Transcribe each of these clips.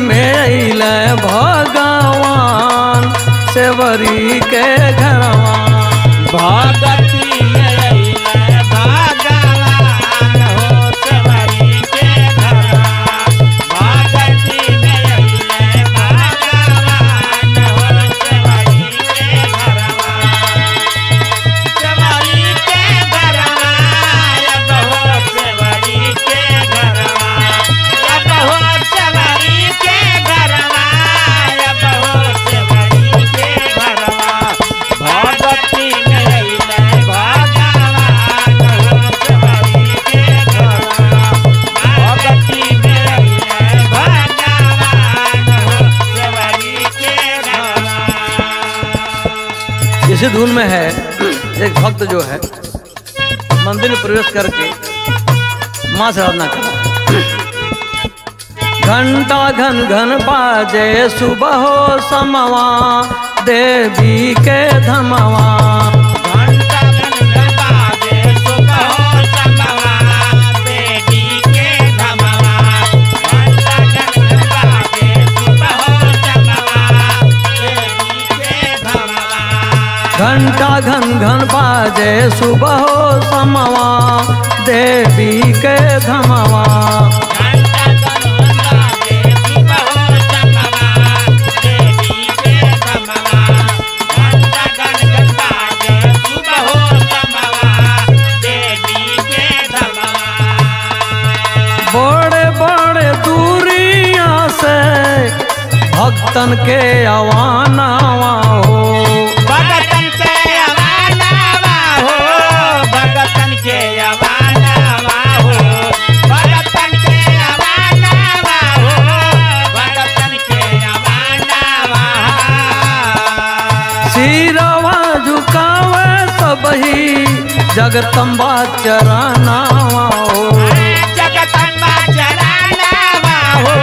में भगवान सेवरी के घरवा भगवान इसी धुन में है, एक भक्त जो है, मंदिर में प्रवेश करके माँ से आराधना कर घंटा घन घन बाजे सुबह हो समवा, देवी के धमवा। घंटा घन घन बाजे सुबह हो समवा देवी के धमवा घंटा घन घन बाजे जगतम्बा चरनावा हो जगतम्बा चरानावा हो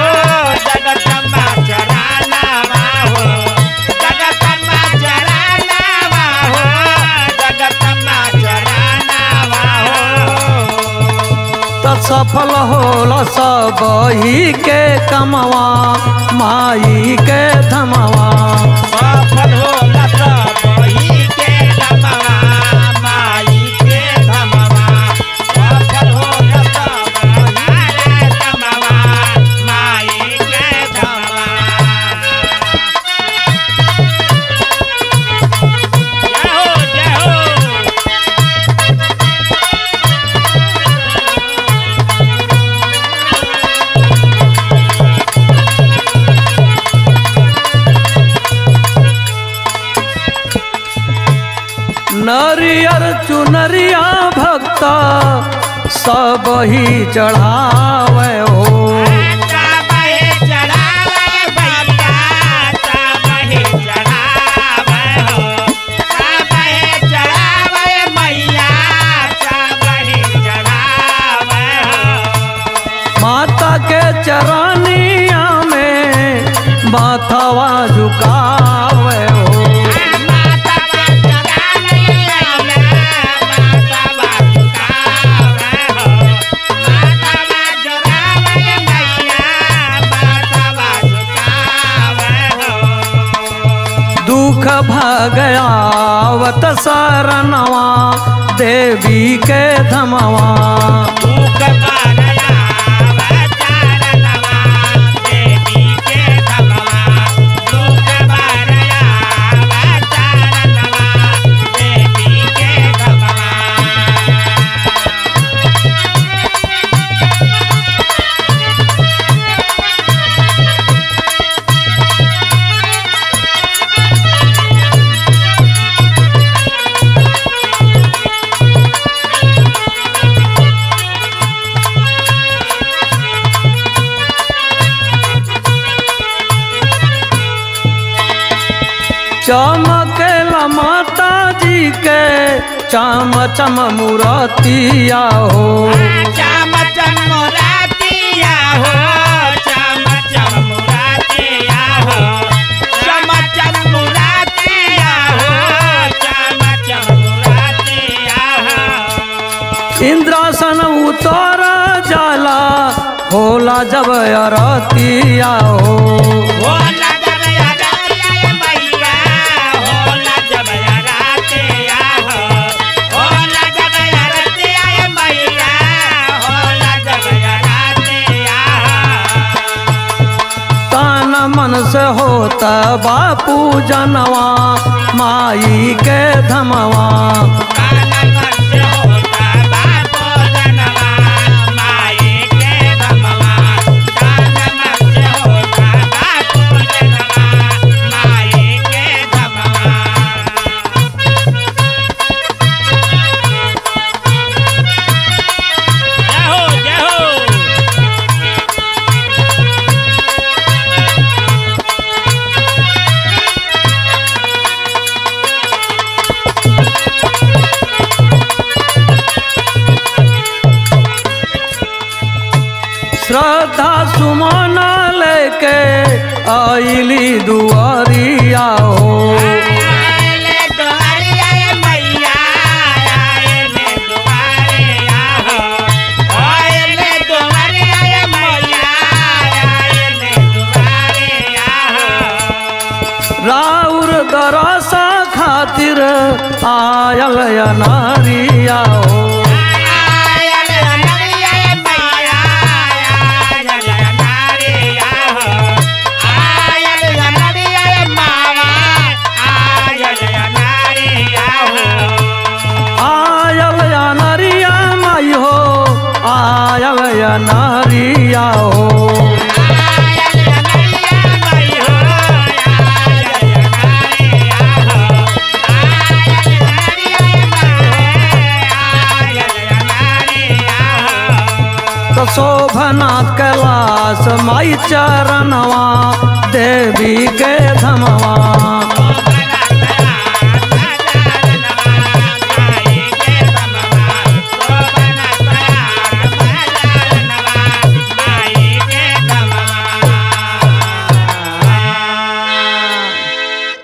जगतम्बा चरानावा हो जगतम्बा चरानावा हो जगतम्बा चरानावा हो सफल होला सबही के कमवा माई के धमवा। सफल होला सब भक्ता भक्त सब ही चढ़ावे दुख भगयावत सरनवा देवी के धमवा। चमकेला माता जी के चम चम मूरतिया हो। चम चम मुरातिया हो चम चम मुरातिया हो। चम चम मुरातिया हो चम चम मुरातिया हो। इंद्रासन उतर जाला होला जब अरतिया हो। बोल होता बापू जनवा माई के धमवा लेके आईली दुआरिया हो राउर दरसा खातिर आयल नारिया हो आयल या नारिया हो तो शोभनाथ कैलाश माई चरणवा देवी के धमवा